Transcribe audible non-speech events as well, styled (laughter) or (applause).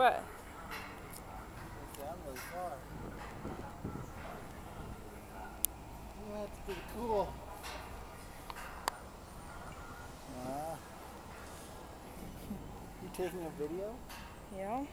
What? Yeah, that's pretty cool. Uh, (laughs) you taking a video? Yeah.